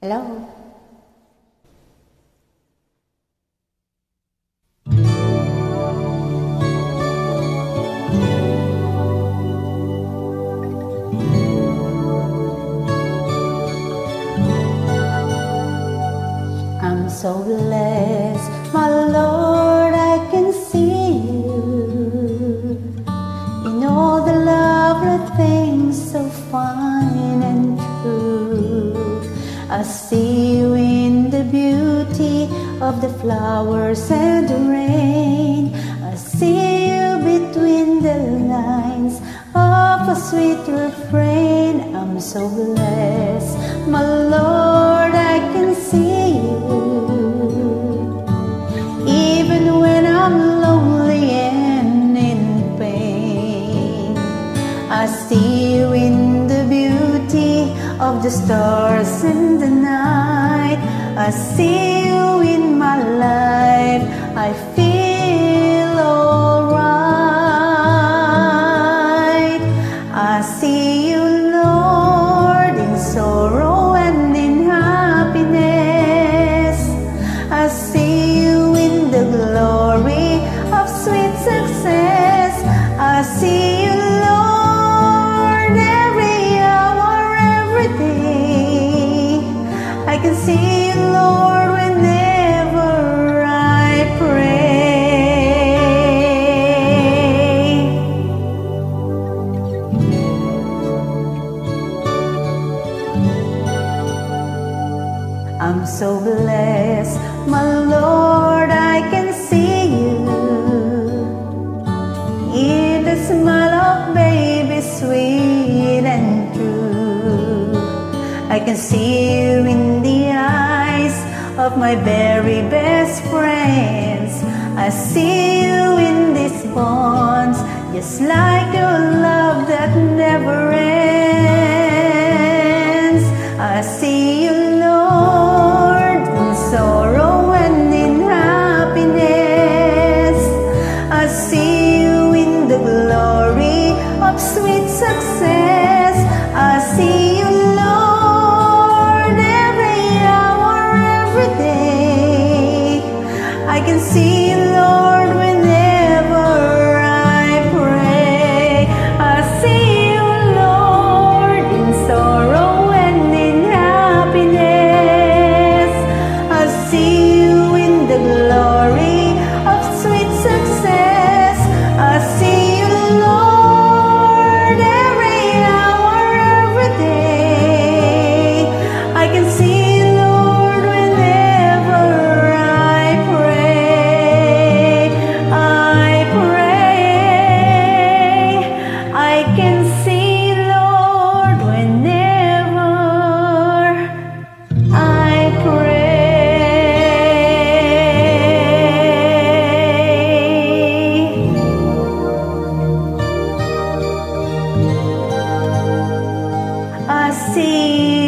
Hello? I'm so blessed, my Lord, I can see you in all the lovely things so fine. I see you in the beauty of the flowers and the rain. I see you between the lines of a sweet refrain. I'm so blessed, my Lord, I can see you. Even when I'm lonely and in pain, I see you of the stars in the night. I see so blessed, my Lord, I can see you in the smile of baby, sweet and true. I can see you in the eyes of my very best friends. I see you in these bonds, just like a love that never ends. See.